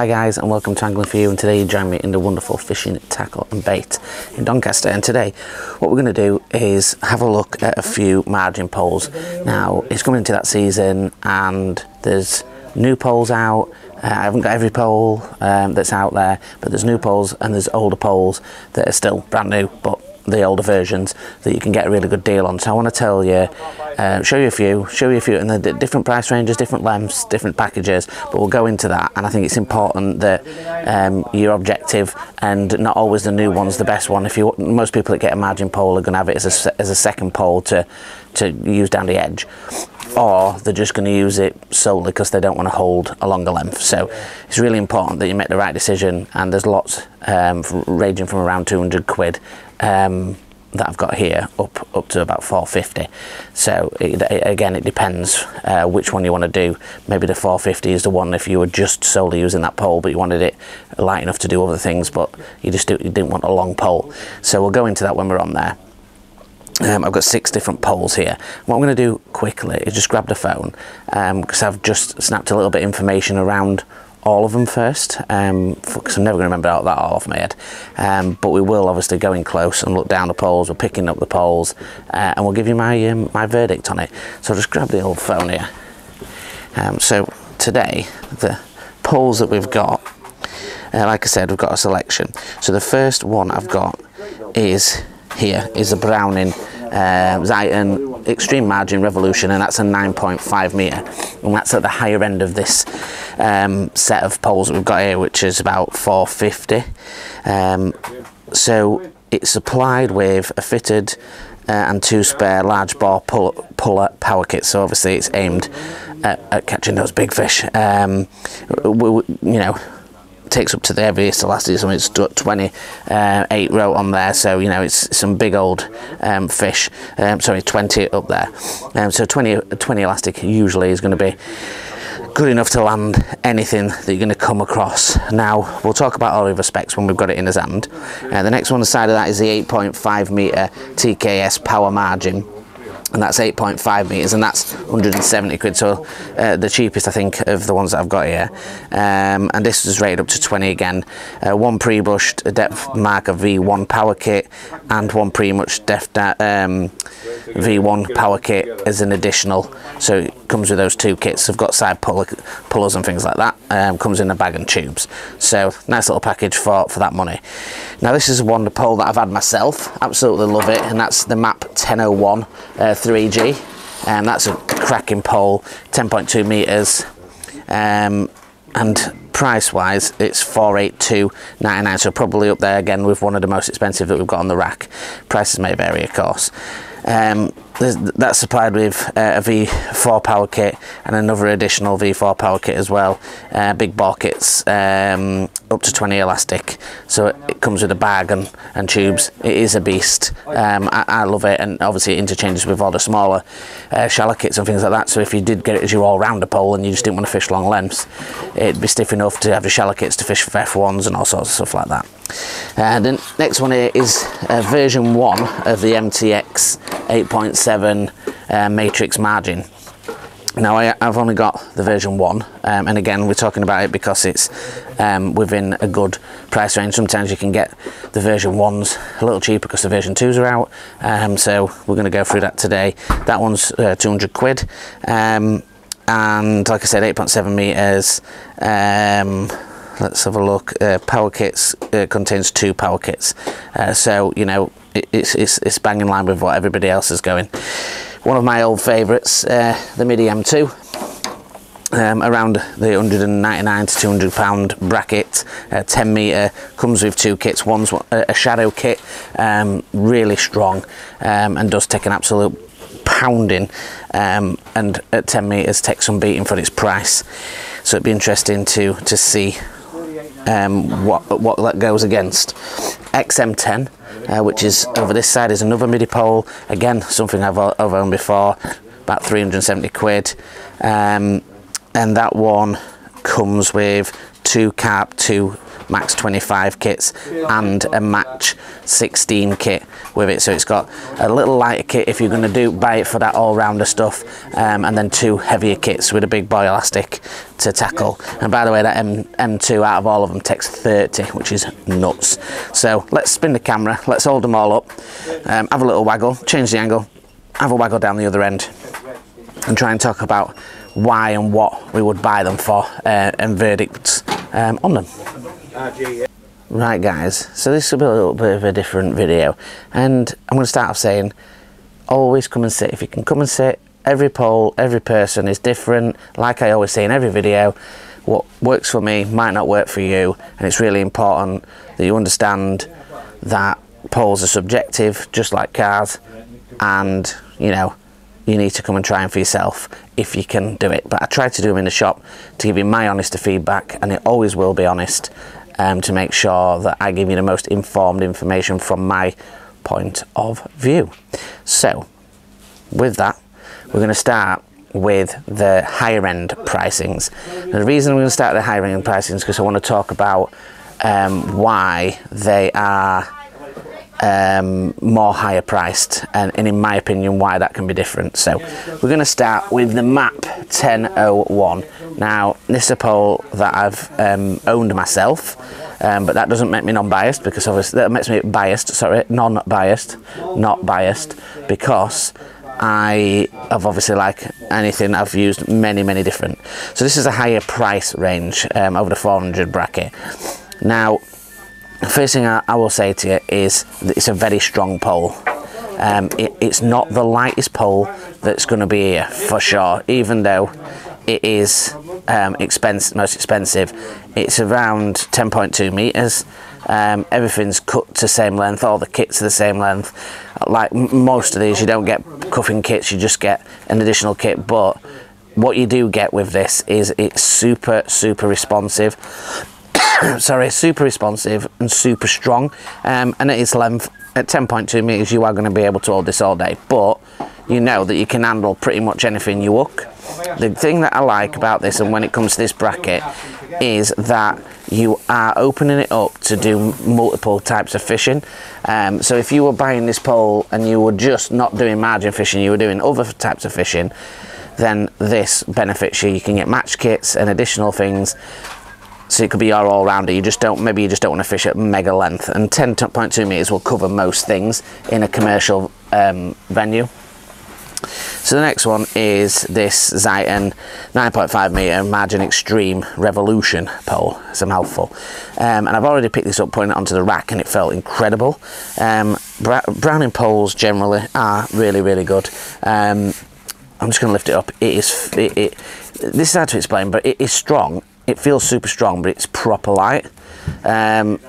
Hi guys and welcome to Angling For You and today you join me in the wonderful fishing tackle and bait in Doncaster and today what we're going to do is have a look at a few margin poles. Now it's coming into that season and there's new poles out uh, I haven't got every pole um, that's out there but there's new poles and there's older poles that are still brand new but the older versions that you can get a really good deal on. So I want to tell you, uh, show you a few, show you a few, and the different price ranges, different lengths, different packages. But we'll go into that, and I think it's important that um, you're objective and not always the new one's the best one. If you most people that get a margin pole are going to have it as a, as a second pole to to use down the edge or they're just going to use it solely because they don't want to hold a longer length. So it's really important that you make the right decision and there's lots um, ranging from around 200 quid um, that I've got here up up to about 450 so it, it, again it depends uh, which one you want to do. Maybe the 450 is the one if you were just solely using that pole but you wanted it light enough to do other things but you just do, you didn't want a long pole. So we'll go into that when we're on there. Um, I've got six different poles here. What I'm going to do quickly is just grab the phone because um, I've just snapped a little bit of information around all of them first because um, I'm never going to remember that all off my head. Um, but we will obviously go in close and look down the poles. We're picking up the poles uh, and we'll give you my um, my verdict on it. So I'll just grab the old phone here. Um, so today the poles that we've got, uh, like I said, we've got a selection. So the first one I've got is here is a Browning Xitan Extreme Margin Revolution and that's a 9.5 metre and that's at the higher end of this um, set of poles that we've got here which is about 450 um, so it's supplied with a fitted uh, and two spare large bore pull puller power kits. So obviously it's aimed at, at catching those big fish. Um, we, we, you know takes up to the heaviest elastic so it's 28 uh, row on there so you know it's some big old um, fish um, sorry 20 up there. Um, so 20 20 elastic usually is going to be good enough to land anything that you're going to come across. Now we'll talk about all of the specs when we've got it in his hand uh, the next one on the side of that is the 8.5 meter TKS power margin and that's 8.5 meters and that's 170 quid. So uh, the cheapest I think of the ones that I've got here. Um, and this is rated up to 20 again. Uh, one pre-bushed depth marker V1 power kit and one pre-much depth um, V1 power kit as an additional. So it comes with those two kits. I've got side pull pullers and things like that. Um, comes in a bag and tubes. So nice little package for for that money. Now this is one pole that I've had myself. Absolutely love it. And that's the map 1001 uh, 3G and that's a cracking pole 10.2 meters um, and price wise it's 482.99 so probably up there again with one of the most expensive that we've got on the rack. Prices may vary of course. Um, that's supplied with uh, a V4 power kit and another additional V4 power kit as well. Uh, big bore kits, um, up to 20 elastic. So it, it, comes with a bag and, and tubes. It is a beast. Um, I, I, love it and obviously it interchanges with all the smaller uh, shallow kits and things like that. So if you did get it as your all-rounder pole and you just didn't want to fish long lengths, it'd be stiff enough to have the shallow kits to fish for F1s and all sorts of stuff like that. And uh, the next one here is uh, version 1 of the MTX 8.7 uh, matrix margin. Now I, have only got the version 1 um, and again we're talking about it because it's um, within a good price range. Sometimes you can get the version 1s a little cheaper because the version 2s are out um, so we're going to go through that today. That one's uh, 200 quid um, and like I said 8.7 metres um, let's have a look. Uh, power kits uh, contains two power kits. Uh, so you know it, it's, it's, it's bang in line with what everybody else is going. One of my old favorites uh, the Middy m2 um, around the 199 to 200 pound bracket. Uh, 10 meter comes with two kits. One's a shadow kit um, really strong um, and does take an absolute pounding um, and at 10 meters takes some beating for its price. So it'd be interesting to to see um, what, what that goes against. XM10, uh, which is over this side, is another Middy pole. Again, something I've, I've owned before, about 370 quid. Um, and that one comes with two cap, two max 25 kits and a match 16 kit with it. So it's got a little lighter kit if you're going to do buy it for that all-rounder stuff um, and then two heavier kits with a big boy elastic to tackle. And by the way that M M2 out of all of them takes 30 which is nuts. So let's spin the camera. Let's hold them all up. Um, have a little waggle. Change the angle. Have a waggle down the other end and try and talk about why and what we would buy them for uh, and verdicts um, on them. Right guys, so this will be a little bit of a different video and I'm going to start off saying always come and sit. If you can come and sit, every pole, every person is different. Like I always say in every video, what works for me might not work for you and it's really important that you understand that poles are subjective just like cars and you know you need to come and try them for yourself if you can do it. But I try to do them in the shop to give you my honest feedback, and it always will be honest um, to make sure that I give you the most informed information from my point of view. So, with that, we're going to start with the higher end pricings. Now, the reason we're going to start the higher end pricings is because I want to talk about um, why they are um, more higher priced and, and, in my opinion why that can be different. So we're going to start with the map 1001 now this is a pole that I've um, owned myself um, but that doesn't make me non-biased because obviously that makes me biased sorry non-biased not biased because I have obviously like anything I've used many many different. So this is a higher price range um, over the 400 bracket. Now the first thing I, I, will say to you is that it's a very strong pole. Um, it, it's not the lightest pole that's going to be here for sure, even though it is um, expensive, most expensive. It's around 10.2 meters. Um, everything's cut to same length, all the kits are the same length. Like most of these, you don't get cuffing kits, you just get an additional kit. But what you do get with this is it's super, super responsive. sorry, super responsive and super strong. Um, and at its length, at 10.2 meters, you are going to be able to hold this all day. But you know that you can handle pretty much anything you hook. The thing that I like about this, and when it comes to this bracket, is that you are opening it up to do multiple types of fishing. Um, so if you were buying this pole and you were just not doing margin fishing, you were doing other types of fishing, then this benefits you. You can get match kits and additional things so it could be your all-rounder. You just don't maybe you just don't want to fish at mega length. And 10.2 meters will cover most things in a commercial um, venue. So the next one is this Xitan 9.5 meter margin extreme revolution pole. It's a mouthful. Um, and I've already picked this up putting it onto the rack and it felt incredible. Um, Browning poles generally are really really good. Um, I'm just going to lift it up. It is it, it, this is hard to explain but it is strong it feels super strong but it's proper light. Um,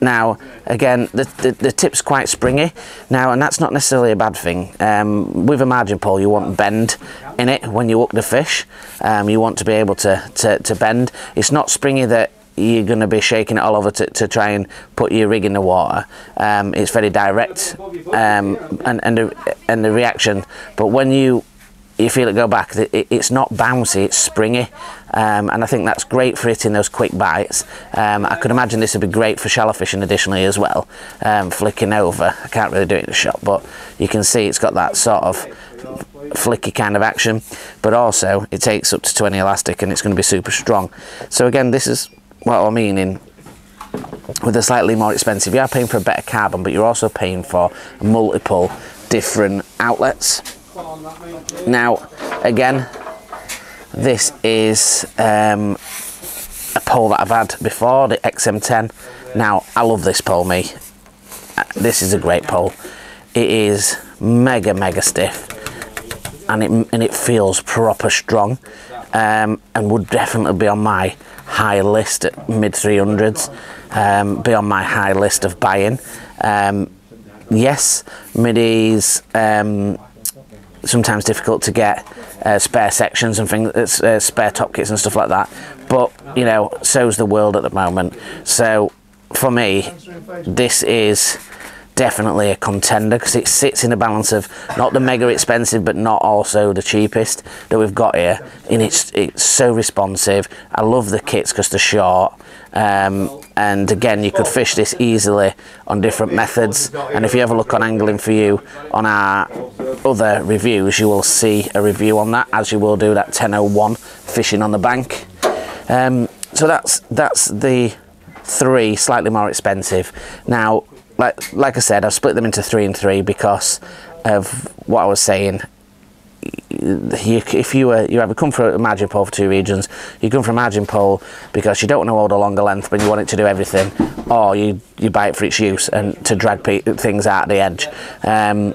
now again the, the, the, tip's quite springy. Now and that's not necessarily a bad thing. Um, with a margin pole you want bend in it when you hook the fish. Um, you want to be able to, to, to bend. It's not springy that you're going to be shaking it all over to, to try and put your rig in the water. Um, it's very direct um, and, and, the, and the reaction. But when you you feel it go back. It's not bouncy, it's springy, um, and I think that's great for hitting those quick bites. Um, I could imagine this would be great for shallow fishing additionally as well, um, flicking over. I can't really do it in the shot, but you can see it's got that sort of flicky kind of action, but also it takes up to 20 elastic and it's going to be super strong. So again, this is what I mean in with a slightly more expensive. You are paying for a better carbon, but you're also paying for multiple different outlets now, again, this is um, a pole that I've had before, the XM10. Now, I love this pole, me. This is a great pole. It is mega, mega stiff. And it, and it feels proper strong. Um, and would definitely be on my high list at mid 300s. Um, be on my high list of buying. Um, yes, Middys. um, sometimes difficult to get uh, spare sections and things, uh, spare top kits and stuff like that. But you know, so's the world at the moment. So for me, this is definitely a contender because it sits in a balance of not the mega expensive but not also the cheapest that we've got here. And it's it's so responsive. I love the kits because they're short. Um, and again you could fish this easily on different methods. And if you ever look on angling for you on our other reviews you will see a review on that as you will do that 1001 fishing on the bank. Um, so that's that's the three slightly more expensive. Now like like I said, I've split them into three and three because of what I was saying. You, if you were you ever come for a margin pole for two regions, you come for a margin pole because you don't want to hold a longer length, but you want it to do everything, or you you buy it for its use and to drag things out the edge. Um,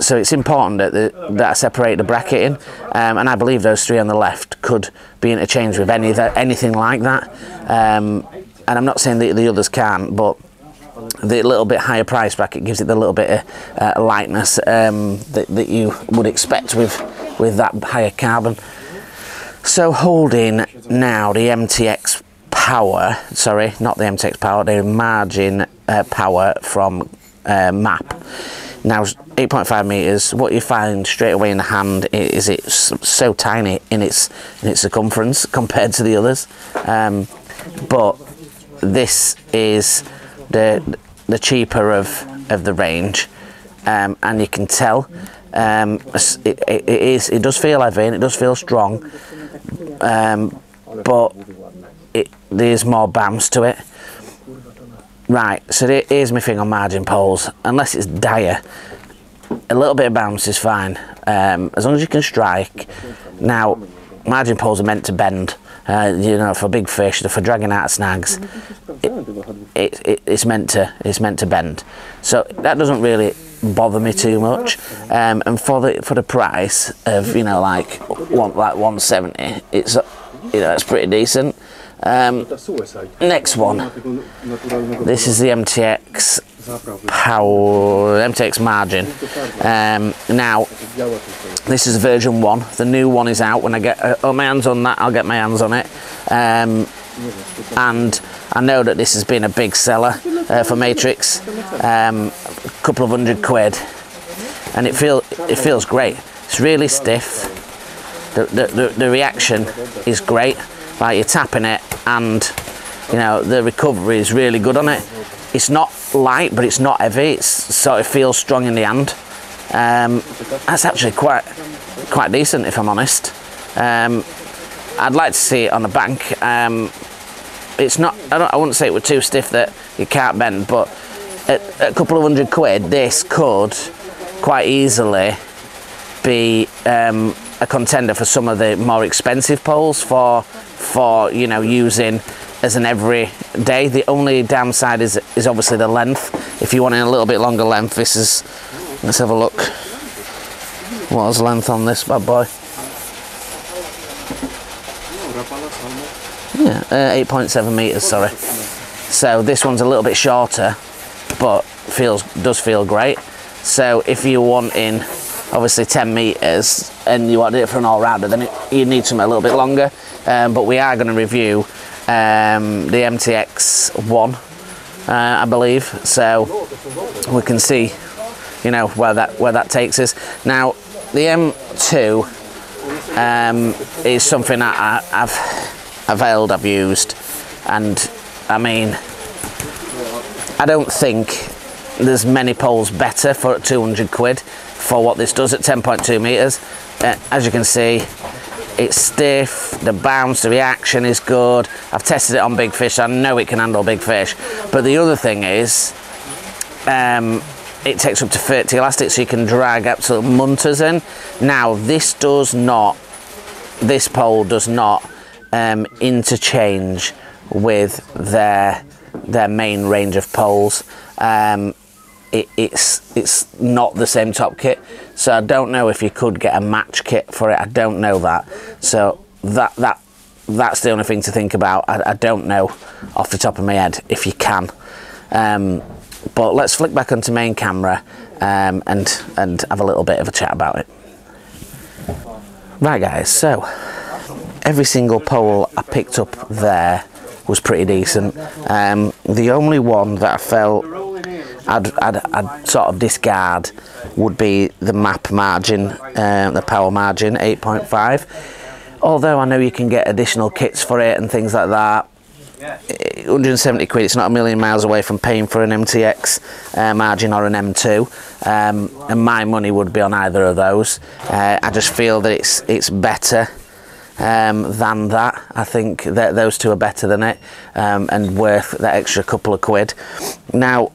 so it's important that, the, that I separate the bracketing, um, and I believe those three on the left could be interchanged with any anything like that. Um, and I'm not saying that the others can't, but the little bit higher price bracket gives it the little bit of uh, lightness um, that, that you would expect with with that higher carbon. So holding now the MTX power, sorry, not the MTX power, the margin uh, power from uh, MAP. Now 8.5 meters. What you find straight away in the hand is it's so tiny in its in its circumference compared to the others. Um, but this is the the cheaper of of the range, um, and you can tell um, it, it, is it does feel heavy and it does feel strong, um, but it there's more bounce to it. Right, so here's my thing on margin poles. Unless it's dire, a little bit of bounce is fine, um, as long as you can strike. Now, margin poles are meant to bend. Uh, you know, for big fish, for dragging out snags, it, it, it's meant to it's meant to bend. So that doesn't really bother me too much. Um, and for the for the price of you know like one like 170, it's you know it's pretty decent. Um, next one. This is the MTX power MTX margin. Um, now, this is version one. The new one is out. When I get uh, my hands on that, I'll get my hands on it. Um, and I know that this has been a big seller uh, for Matrix. Um, a couple of hundred quid, and it feel it feels great. It's really stiff. The, the, the, the reaction is great. Like you're tapping it, and you know the recovery is really good on it. It's not light, but it's not heavy. It sort of feels strong in the hand. Um, that's actually quite quite decent, if I'm honest. Um, I'd like to see it on the bank. Um, it's not. I, I, wouldn't say it were too stiff that you can't bend, but at, at a couple of hundred quid, this could quite easily be um, a contender for some of the more expensive poles for for you know using as an everyday. The only downside is is obviously the length. If you want a little bit longer length, this is. Let's have a look. What's length on this bad boy? Yeah, uh, 8.7 meters. Sorry. So this one's a little bit shorter, but feels does feel great. So if you're wanting obviously 10 meters and you want it for an all-rounder, then it, you need something a little bit longer. Um, but we are going to review um, the MTX one, uh, I believe. So we can see, you know, where that where that takes us. Now, the M2 um, is something that I, I've availed, I've used, and I mean, I don't think there's many poles better for 200 quid for what this does at 10.2 meters. Uh, as you can see, it's stiff, the bounce, the reaction is good. I've tested it on big fish, I know it can handle big fish. But the other thing is, um, it takes up to 30 elastic so you can drag to munters in. Now this does not, this pole does not um, interchange with their their main range of poles. Um, it, it's it's not the same top kit so I don't know if you could get a match kit for it. I don't know that. So that that that's the only thing to think about. I, I don't know off the top of my head if you can. Um, but let's flick back onto main camera um, and and have a little bit of a chat about it. Right guys so every single pole I picked up there was pretty decent um, the only one that I felt I'd, I'd, I'd sort of discard would be the map margin, um, the power margin, 8.5. Although I know you can get additional kits for it and things like that. 170 quid, it's not a million miles away from paying for an MTX uh, margin or an M2 um, and my money would be on either of those. Uh, I just feel that it's it's better um, than that. I think that those two are better than it um, and worth that extra couple of quid. Now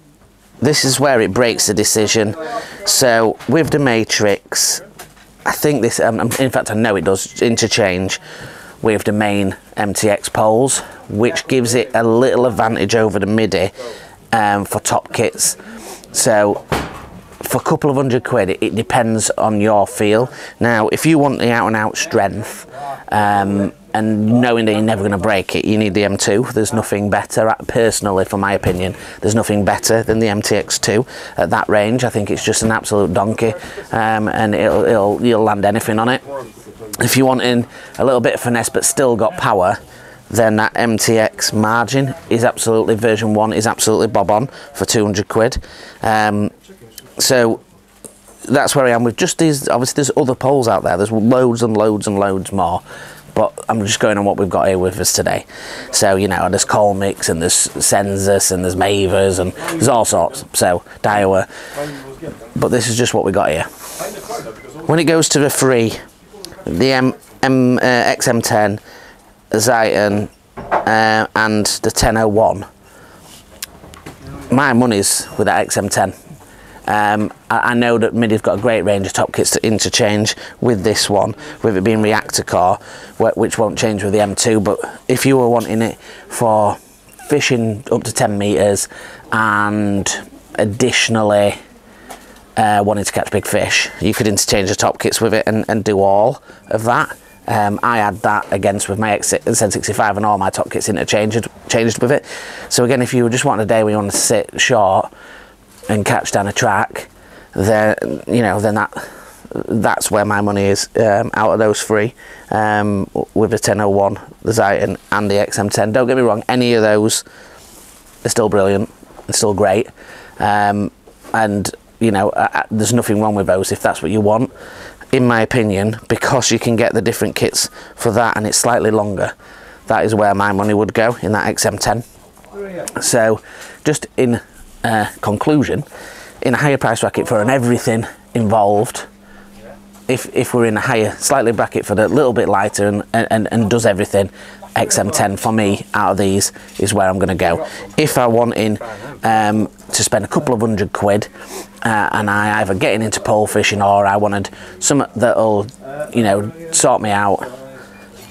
this is where it breaks the decision. So with the Matrix, I think this, um, in fact I know it does interchange with the main MTX poles, which gives it a little advantage over the Middy um, for top kits. So for a couple of hundred quid, it, it, depends on your feel. Now, if you want the out and out strength, um, and knowing that you're never going to break it, you need the M2. There's nothing better, personally, for my opinion, there's nothing better than the MTX2 at that range. I think it's just an absolute donkey, um, and it'll, it'll, you'll land anything on it. If you want in a little bit of finesse but still got power, then that MTX margin is absolutely version one is absolutely bob on for 200 quid. Um, so that's where I am with just these. Obviously, there's other poles out there. There's loads and loads and loads more but I'm just going on what we've got here with us today. So, you know, there's Colmics and there's Sensas and there's Mavers and there's all sorts. So, Daiwa. But this is just what we got here. When it goes to the free, the M, M, uh, XM10, Xitan, uh, and the 1001, my money's with that XM10. Um, I, I, know that Middy's got a great range of top kits to interchange with this one, with it being Reactacore, which won't change with the M2. But if you were wanting it for fishing up to 10 meters and additionally uh, wanting to catch big fish, you could interchange the top kits with it and, and do all of that. Um, I had that against with my Sen65 and all my top kits interchanged changed with it. So again, if you just want a day where you want to sit short, and catch down a track, then you know then that that's where my money is um, out of those three um, with the 1001, the Xitan and the XM10. Don't get me wrong, any of those are still brilliant, they're still great, um, and you know uh, uh, there's nothing wrong with those if that's what you want. In my opinion, because you can get the different kits for that and it's slightly longer, that is where my money would go in that XM10. So, just in uh, conclusion, in a higher price bracket for an everything involved, if, if we're in a higher, slightly bracket for the little bit lighter and, and, and does everything, XM10 for me out of these is where I'm going to go. If I want in um, to spend a couple of hundred quid uh, and I either getting into pole fishing or I wanted some that'll, you know, sort me out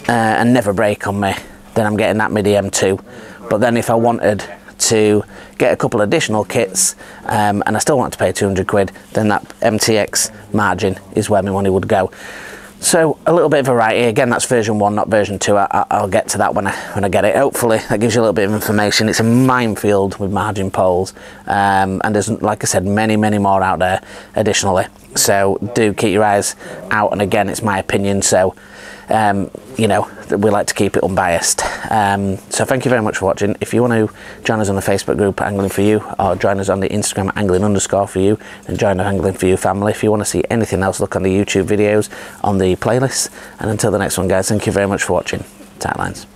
uh, and never break on me, then I'm getting that Middy M2. But then if I wanted to get a couple additional kits um, and I still want to pay 200 quid, then that MTX margin is where my money would go. So a little bit of variety. Again, that's version one, not version two. I, will get to that when I when I get it. Hopefully, that gives you a little bit of information. It's a minefield with margin poles, um, and there's, like I said, many, many more out there. Additionally, so do keep your eyes out. And again, it's my opinion. So um, you know, we like to keep it unbiased. Um, so thank you very much for watching. If you want to join us on the Facebook group Angling for You or join us on the Instagram Angling underscore for you and join the Angling for You family. If you want to see anything else, look on the YouTube videos on the playlist. And until the next one, guys, thank you very much for watching. Tight lines.